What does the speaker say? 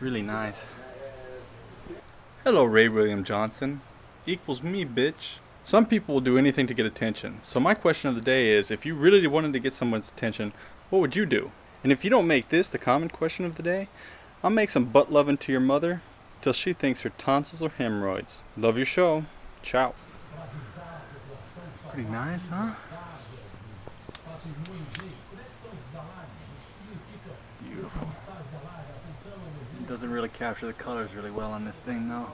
Really nice. Hello, Ray William Johnson. Equals me, bitch. Some people will do anything to get attention. So my question of the day is, if you really wanted to get someone's attention, what would you do? And if you don't make this the common question of the day, I'll make some butt loving to your mother till she thinks her tonsils are hemorrhoids. Love your show. Ciao. It's pretty nice, huh? Doesn't really capture the colors really well on this thing though.